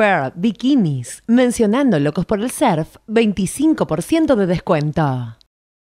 Pearl, bikinis. Mencionando Locos por el Surf, 25% de descuento.